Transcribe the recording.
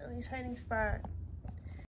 at least hiding spot.